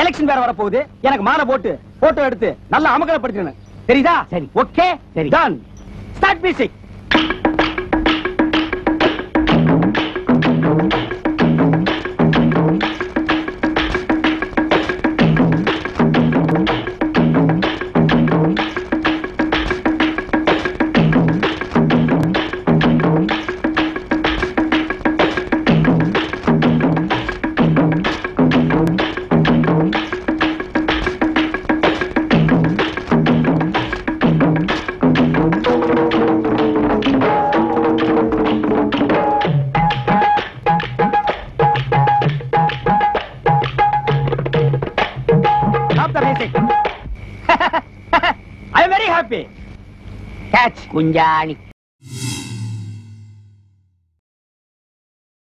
Election வேற வரப்போகுது. எனக்கு மாலை போட்டு போட்டோ எடுத்து நல்லா அமகலப்படுத்தணும் தெரியுதா? சரி. ஓகே சரி. Done start music I very happy catch குஞ்சாணி